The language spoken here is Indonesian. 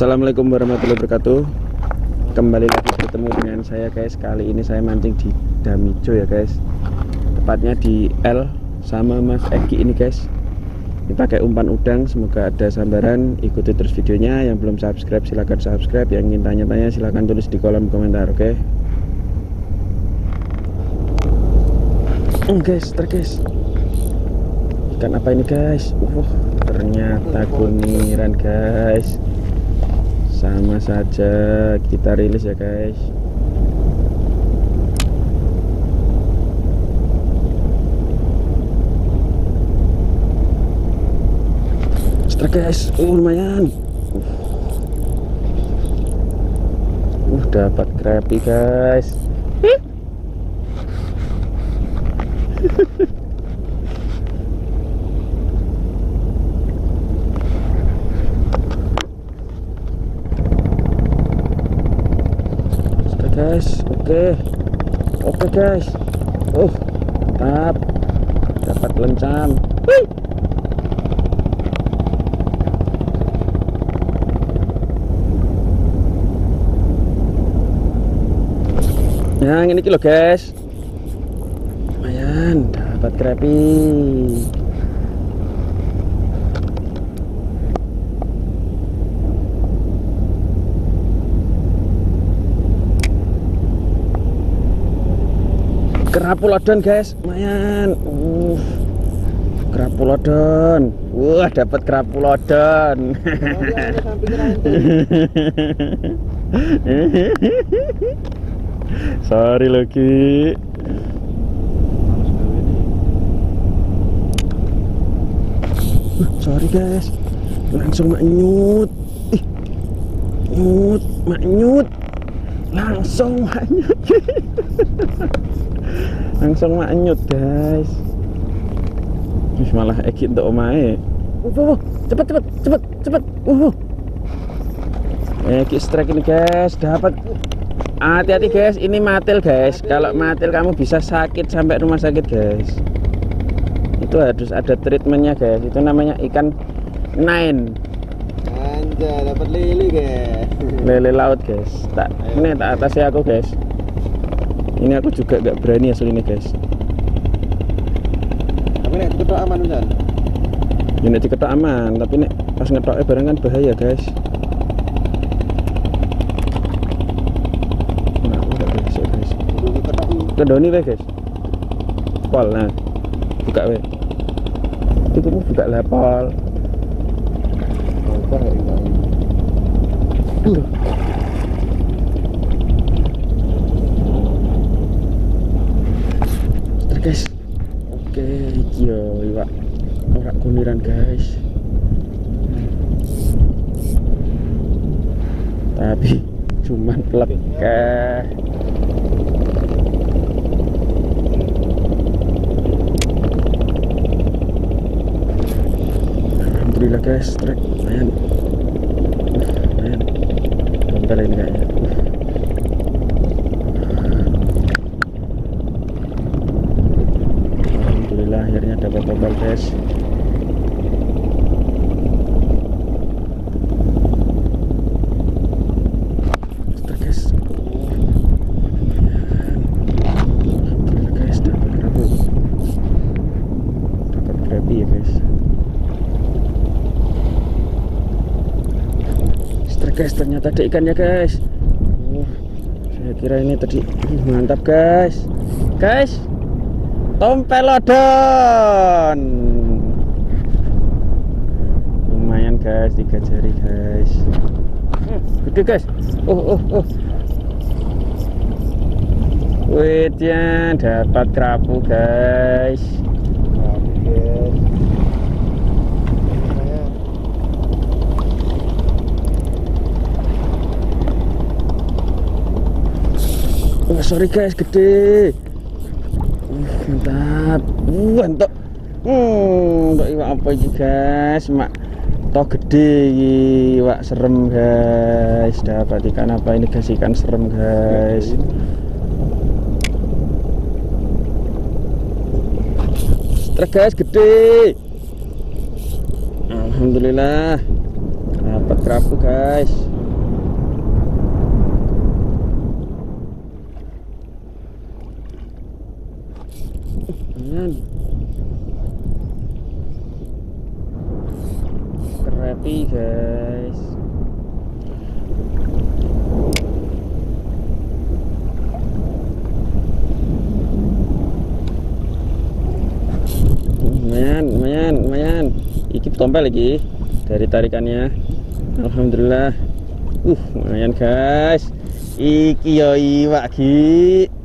Assalamualaikum warahmatullahi wabarakatuh. Kembali lagi bertemu dengan saya guys. Kali ini saya mancing di Damijo ya guys. Tepatnya di L Sama Mas Egi ini guys. Ini pakai umpan udang Semoga ada sambaran. Ikuti terus videonya. Yang belum subscribe silahkan subscribe. Yang ingin tanya-tanya silahkan tulis di kolom komentar Oke? Hmm, guys, ter Ikan apa ini guys? Uh, ternyata kuniran guys sama saja kita rilis ya guys. Strike guys. Oh lumayan. Uh dapat crappy guys Oke guys, oke, oke guys, oh, mantap, dapat lencam. Wih. Yang ini kilo guys, lumayan dapat crappy. Kerapulodon guys. Lumayan. Uh. Kerapulodon wah dapat kerapulodon sorry lagi sorry guys. Langsung maknyut ih. Nyut maknyut langsung maknyut langsung maknyut guys. Wih, malah Eki untuk omae uh, uh, uh, cepet cepet cepet cepet. Uh, uh. Eki strike ini guys. Dapat. Hati-hati guys. Ini matil guys. Kalau matil kamu bisa sakit sampai rumah sakit guys. Itu harus ada treatmentnya guys. Itu namanya ikan nine Anjay, dapat lele guys. lele laut guys. Tak ini tak atasnya aku guys ini aku juga gak berani asal ini guys. Tapi nek ketok aman kan? ini diketok aman tapi nek pas ngetoknya barang kan bahaya guys. Nah aku gak bisa guys. Kedoni weh guys. Pol nah. Buka weh. Itu kamu buka lah pol. Ya ini? Aduh. Sebentar, guys oke iki yo iwak kuniran guys. Tapi cuman plekeh Alhamdulillah guys. Trek lumayan. Lumayan. Bentar ini kayaknya Alhamdulillah akhirnya dapat tombol guys Bentar, guys Alhamdulillah guys dapat kerapu dapat kerapi ya guys Strike guys ternyata ada ikannya guys. Uh, saya kira ini tadi mantap guys. Guys tompelodon lumayan guys tiga jari guys. Hmm, gede guys. Oh oh oh. Wih, ya, dapat kerapu guys. guys. Wah, sorry guys, gede. Mantap. Uh, entok. Hmm, entok iwak apa iki guys? Mak toh gede iwak serem guys. Dapat ikan apa ini guys? Ikan serem guys. Trek guys, gede. Alhamdulillah. Dapat kerapu guys. Lumayan kerepi guys. Lumayan lumayan lumayan. Iki tompel lagi dari tarikannya. Alhamdulillah. Uh lumayan guys. Iki yo iwak ki